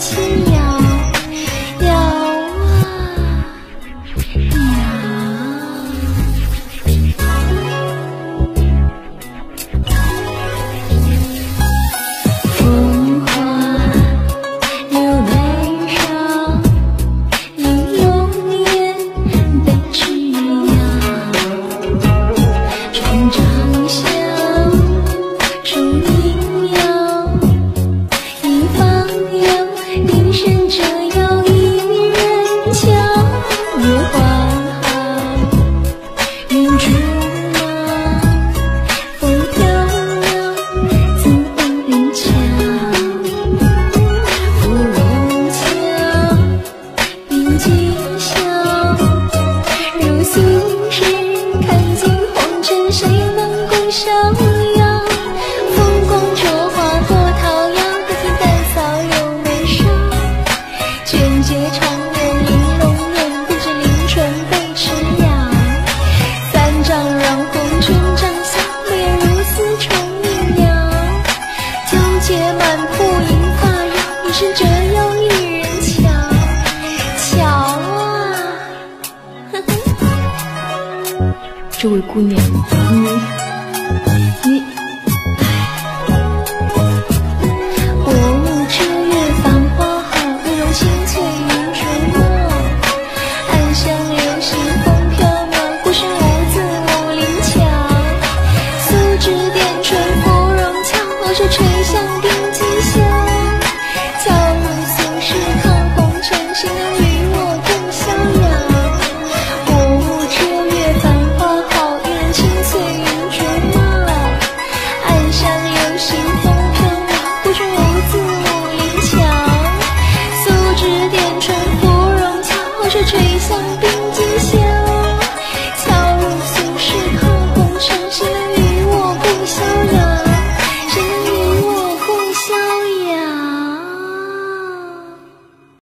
叹今宵如昔日，看尽红尘，谁能共逍遥？风光灼花过桃夭，不见丹草又燃烧。卷睫长。这位姑娘，你你，我舞之月繁花好，慕容清翠云垂墨。暗香流行风飘渺，孤身来自武林桥。素指点唇芙蓉俏，落袖垂香鬓。吹响冰肩笑笑我心事碰红尘谁能与我共逍遥